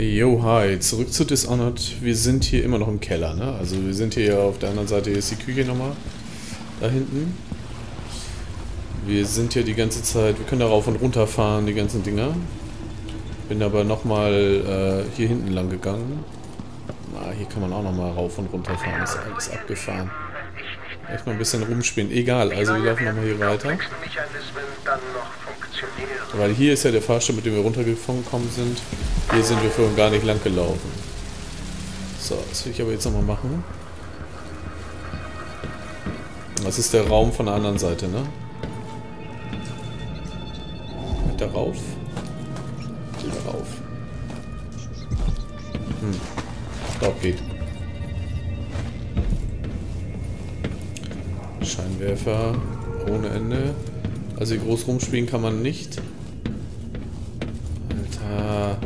Jo, hi, zurück zu Dishonored. Wir sind hier immer noch im Keller, ne? Also wir sind hier auf der anderen Seite, hier ist die Küche nochmal. Da hinten. Wir sind hier die ganze Zeit, wir können da rauf und runter fahren, die ganzen Dinger. Bin aber nochmal äh, hier hinten lang gegangen. Na, hier kann man auch nochmal rauf und runter fahren, ist alles abgefahren. Echt mal ein bisschen rumspielen. Egal, also wir laufen nochmal hier weiter. Weil hier ist ja der Fahrstuhl, mit dem wir runtergekommen sind. Hier sind wir vorhin gar nicht lang gelaufen. So, das will ich aber jetzt nochmal machen. Das ist der Raum von der anderen Seite, ne? Mit darauf. Wieder rauf. Hm. Doch, geht. Scheinwerfer ohne Ende. Also hier groß rumspielen kann man nicht. Alter.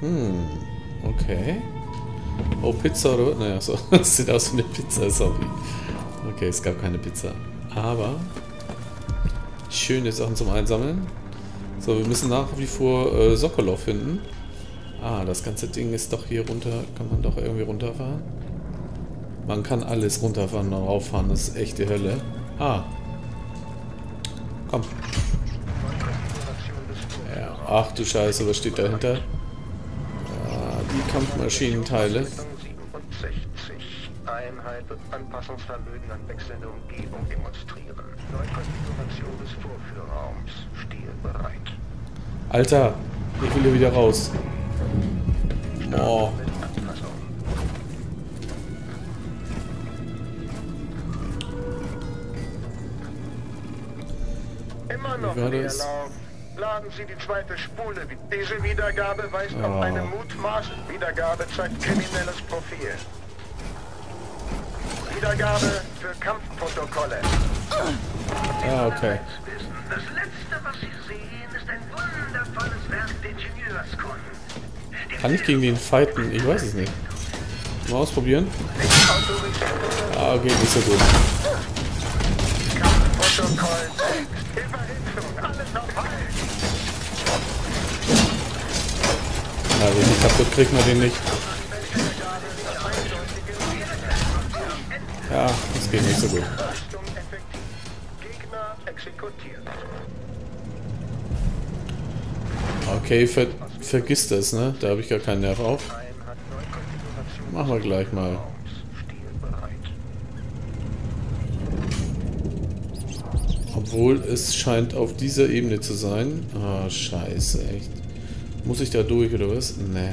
Hm, okay. Oh, Pizza oder was? Naja, so. Das sieht aus wie eine Pizza, sorry. Okay, es gab keine Pizza. Aber schöne Sachen zum Einsammeln. So, wir müssen nach wie vor äh, Sokolov finden. Ah, das ganze Ding ist doch hier runter. Kann man doch irgendwie runterfahren? Man kann alles runterfahren und rauffahren. Das ist echt die Hölle. Ah. Komm. Ja, ach du Scheiße, was steht dahinter? Ah, die Kampfmaschinenteile. Einheit Anpassungsvermögen an wechselnde Umgebung demonstrieren. Neukonfiguration des Vorführraums. Stil bereit. Alter, ich will hier wieder raus. Oh. Immer noch Leerlauf. Laden Sie die zweite Spule. Diese Wiedergabe weist oh. auf eine mutmaßliche Wiedergabe zeigt kriminelles Profil. Wiedergabe für Kampfprotokolle. Ah, okay. Das letzte, was Sie sehen, ist ein wundervolles Werk der Ingenieurskunden. Kann ich gegen den fighten? Ich weiß es nicht. Mal ausprobieren. Ah, okay, nicht so gut. Na, richtig kaputt kriegt man den nicht. Ja, das geht nicht so gut. Okay, ver vergiss das, ne? Da habe ich gar keinen Nerv auf. Machen wir gleich mal. Obwohl, es scheint auf dieser Ebene zu sein. Ah, oh, scheiße, echt. Muss ich da durch, oder was? Ne.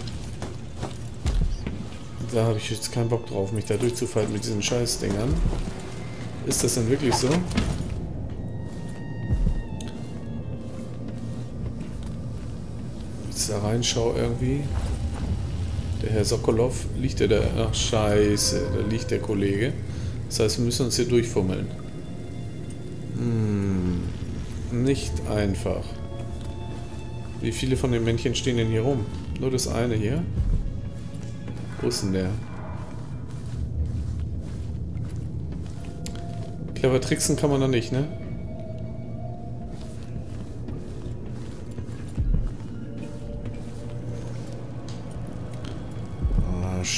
Da habe ich jetzt keinen Bock drauf, mich da durchzufallen mit diesen Scheißdingern. Ist das denn wirklich so? Da reinschaue irgendwie. Der Herr Sokolov liegt ja da. Ach scheiße, da liegt der Kollege. Das heißt, wir müssen uns hier durchfummeln. Hm, nicht einfach. Wie viele von den Männchen stehen denn hier rum? Nur das eine hier. Wo ist denn der? Clever tricksen kann man da nicht, ne?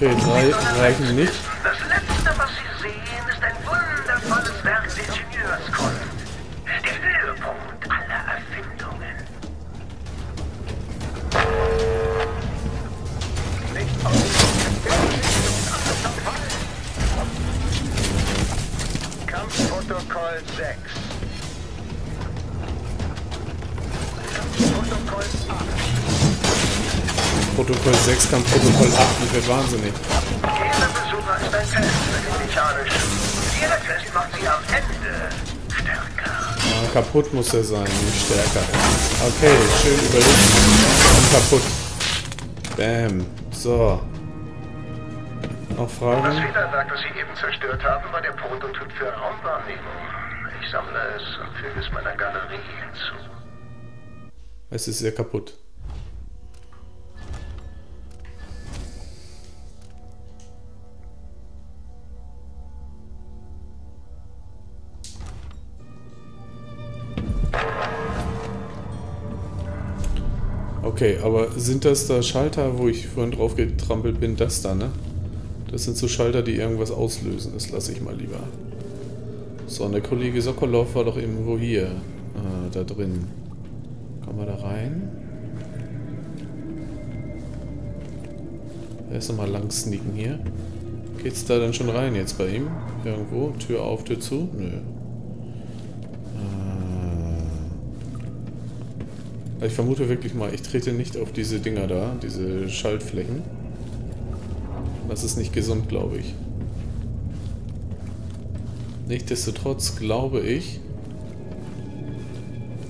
Okay, drei reichen nicht. Das letzte, was Sie sehen, ist ein wundervolles Werk der Ingenieurskunst. Der Höhepunkt aller Erfindungen. Nicht auf. Kampfprotokoll 6. Protokoll 6 kann Protokoll 8, ich werde wahnsinnig. Jeder Besucher ist ein Test für die mechanischen Jeder Test macht sie am Ende stärker. Ah, kaputt muss er sein, nicht stärker. Okay, schön überlebt. Und kaputt. Bam. So. Noch Das Fragen? Federwerk, das Sie eben zerstört haben, war der Prototyp für Raumwahrnehmung. Ich sammle es und füge es meiner Galerie hinzu. Es ist sehr kaputt. Okay, aber sind das da Schalter, wo ich vorhin drauf getrampelt bin? Das da, ne? Das sind so Schalter, die irgendwas auslösen. Das lasse ich mal lieber. So, und der Kollege Sokolov war doch irgendwo hier. Äh, da drin. Kommen wir da rein? Erst nochmal lang sneaken hier. Geht's da dann schon rein jetzt bei ihm? Irgendwo? Tür auf, Tür zu? Nö. Ich vermute wirklich mal, ich trete nicht auf diese Dinger da, diese Schaltflächen. Das ist nicht gesund, glaube ich. Nichtsdestotrotz glaube ich,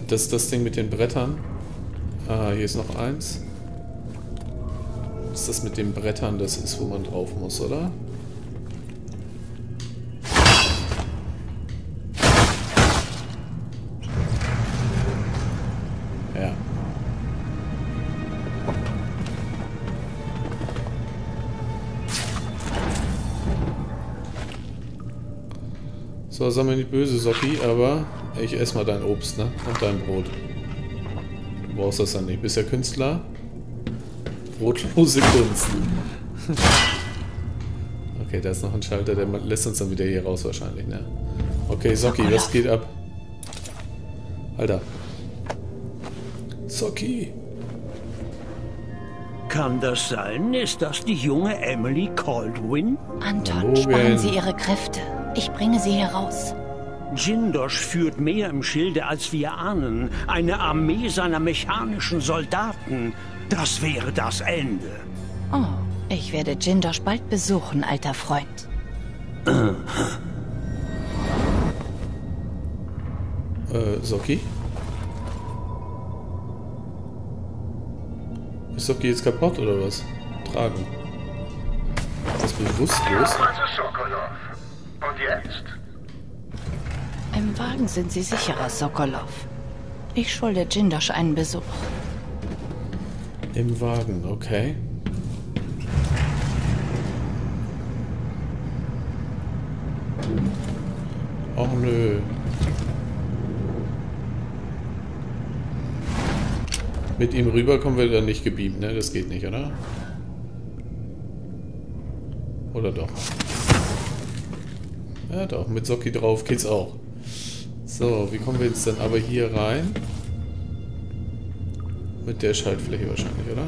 dass das Ding mit den Brettern... Ah, hier ist noch eins. Dass das mit den Brettern das ist, wo man drauf muss, oder? So, sei mir nicht böse, Socki, aber ich esse mal dein Obst, ne? Und dein Brot. Du brauchst das dann nicht. Bist ja Künstler. Brotlose Kunst. okay, da ist noch ein Schalter, der lässt uns dann wieder hier raus wahrscheinlich, ne? Okay, Socki, was geht ab? Alter. Socki. Kann das sein? Ist das die junge Emily Caldwin? Anton, Logan. sparen Sie Ihre Kräfte. Ich bringe Sie heraus. Jindosh führt mehr im Schilde, als wir ahnen. Eine Armee seiner mechanischen Soldaten. Das wäre das Ende. Oh, ich werde Jindosh bald besuchen, alter Freund. Äh, Socki? Ist Socki jetzt kaputt oder was? Tragen. Ist das bewusstlos? Und jetzt? Im Wagen sind Sie sicherer, Sokolov. Ich schulde Jindosh einen Besuch. Im Wagen, okay. Och nö. Mit ihm rüber kommen wir dann nicht gebeamt, ne? Das geht nicht, oder? Oder doch? Ja doch, mit Socki drauf geht's auch. So, wie kommen wir jetzt dann aber hier rein? Mit der Schaltfläche wahrscheinlich, oder?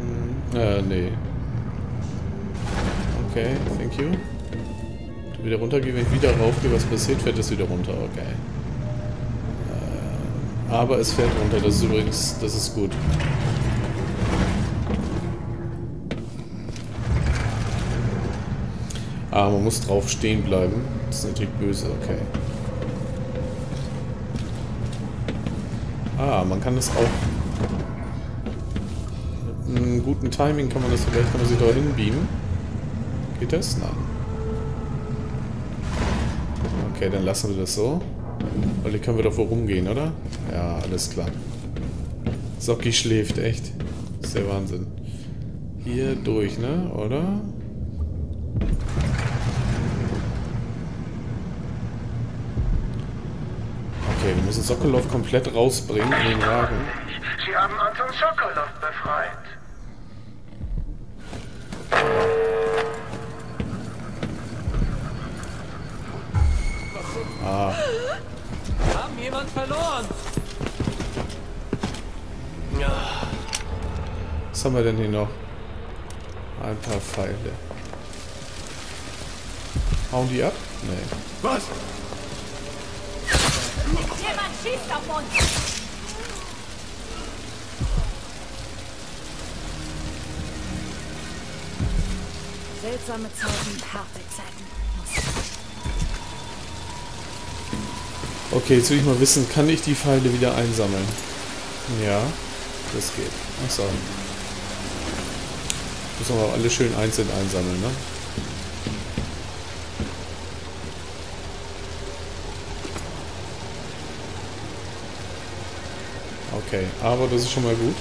Hm, äh, nee. Okay, thank you. Du wieder runtergehen, wenn ich wieder raufgehe, was passiert, fährt es wieder runter, okay. Äh, aber es fährt runter, das ist übrigens, das ist gut. Ah, man muss drauf stehen bleiben. Das ist natürlich böse, okay. Ah, man kann das auch... Mit einem guten Timing kann man das vielleicht, kann man sich da hinbeamen. Geht das? Nein. Okay, dann lassen wir das so. Weil hier können wir doch wo rumgehen, oder? Ja, alles klar. Socki schläft, echt. Das ist der Wahnsinn. Hier durch, ne? Oder? Okay, wir müssen Sokolov komplett rausbringen in den Wagen. Sie haben Anton Sokolov befreit. Ah, Haben jemand verloren? was haben wir denn hier noch? Ein paar Pfeile. Hauen die ab? Nee. Was? Schießt auf uns! Seltsame Zeiten, harte Zeiten. Okay, jetzt will ich mal wissen, kann ich die Pfeile wieder einsammeln? Ja, das geht. Achso. Müssen wir alle schön einzeln einsammeln, ne? Okay, aber das ist schon mal gut.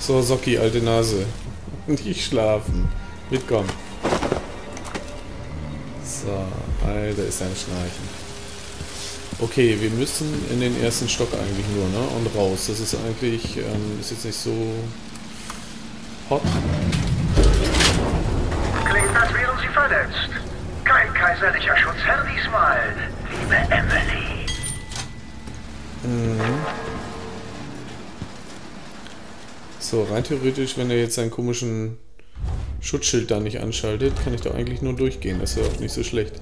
So, Socki, alte Nase. Nicht schlafen. Mitkommen. So, Alter, ist ein Schnarchen. Okay, wir müssen in den ersten Stock eigentlich nur, ne? Und raus. Das ist eigentlich, ähm, ist jetzt nicht so hot. Klingt, als wären Sie verletzt. Kaiserlicher Schutzherr diesmal, liebe Emily. So, rein theoretisch, wenn er jetzt seinen komischen Schutzschild da nicht anschaltet, kann ich da eigentlich nur durchgehen. Das wäre auch nicht so schlecht.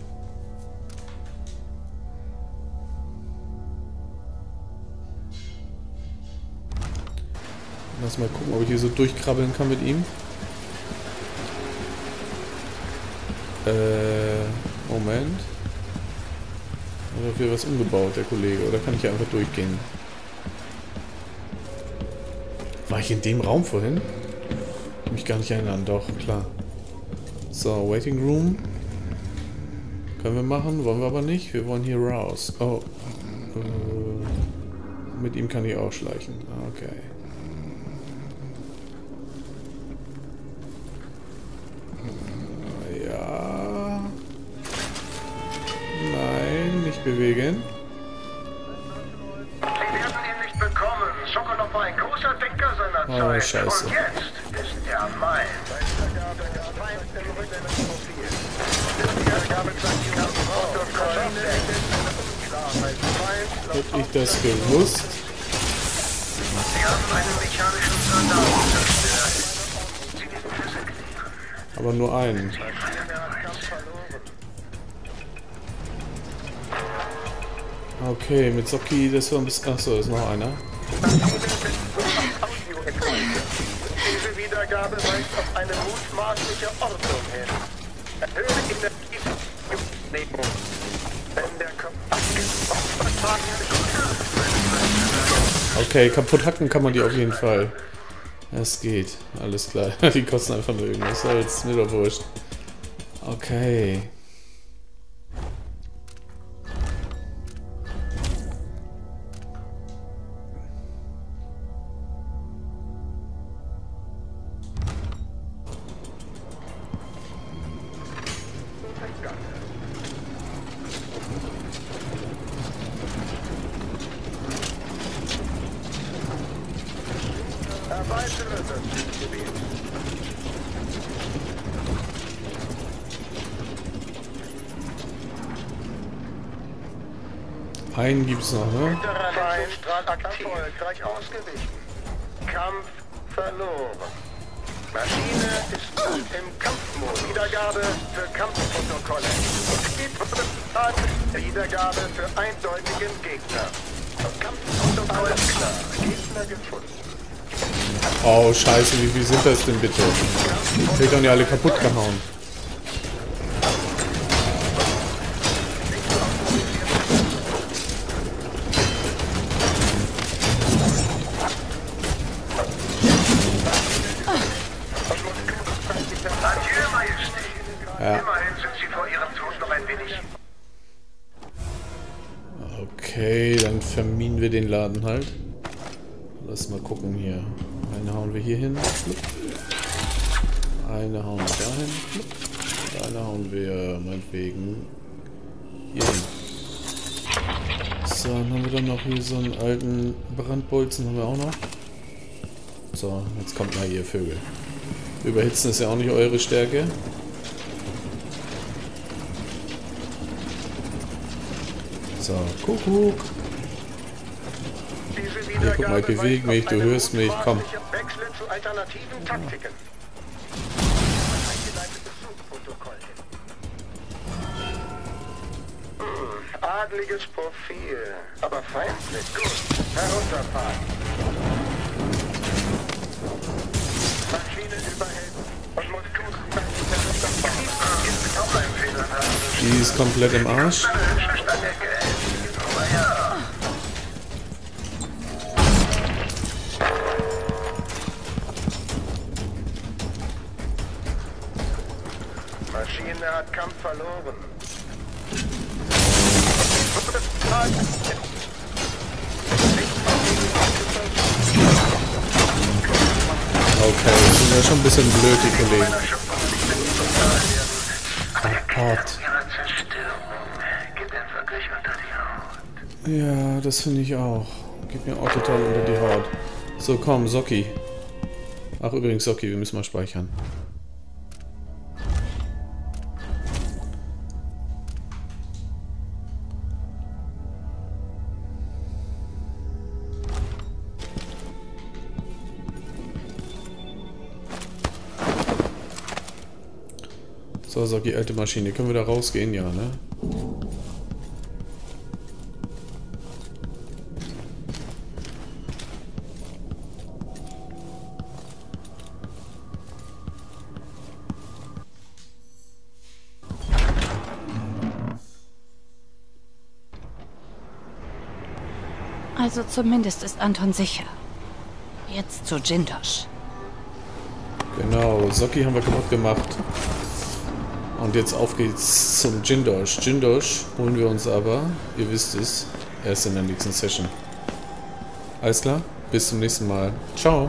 Lass mal gucken, ob ich hier so durchkrabbeln kann mit ihm. Äh, Moment. Oder für was umgebaut, der Kollege. Oder kann ich hier einfach durchgehen? War ich in dem Raum vorhin? Mich gar nicht erinnern. Doch, klar. So, Waiting Room. Können wir machen, wollen wir aber nicht. Wir wollen hier raus. Oh. Äh, mit ihm kann ich auch schleichen. Okay. Soldaten zerstört. Sie werden versenkt. Aber nur einen. Okay, mit Socki, das war ein bisschen... Achso, ist noch einer. Wiedergabe weist auf eine mutmaßliche Ordnung hin. Erhöhe Energie. Wenn der Vertrag Okay, kaputt hacken kann man die auf jeden Fall. Es geht, alles klar. Die kosten einfach nur irgendwas. Ist mir doch wurscht. Okay. Einen gibt's noch, ne? Erfolgreich ausgewichen. Kampf verloren. Maschine ist im Kampfmodus. Wiedergabe für Kampfprotokolle. Wiedergabe für eindeutigen Gegner. Kampfprotokoll klar. Gegner gefunden. Oh, scheiße, wie viel sind das denn bitte? Die haben ja alle kaputt gehauen. Okay, dann verminen wir den Laden halt. Lass mal gucken hier. Eine hauen wir hier hin. Eine hauen wir dahin. Eine hauen wir meinetwegen hier hin. So, dann haben wir dann noch hier so einen alten Brandbolzen haben wir auch noch. So, jetzt kommt mal hier Vögel. Überhitzen ist ja auch nicht eure Stärke. So, Kuckuck. Hier, guck mal, ich bewege mich, du hörst mich, komm. Adliges Profil, aber feindlich. Gut, herunterfahren. Maschine überhält und muss. Gibt auch einen Fehler. Die ist komplett im Arsch. Maschine hat Kampf verloren. Okay, das sind ja schon ein bisschen blöd, die Kollegen. Apart. Ja, das finde ich auch. Geht mir auch total unter die Haut. So, komm, Socki. Ach, übrigens, Socki, wir müssen mal speichern. So, Socki, alte Maschine. Können wir da rausgehen? Ja, ne? Also zumindest ist Anton sicher. Jetzt zu Jindosh. Genau, Socki haben wir kaputt gemacht. Und jetzt auf geht's zum Jindosh. Jindosh holen wir uns aber, ihr wisst es, erst in der nächsten Session. Alles klar? Bis zum nächsten Mal. Ciao.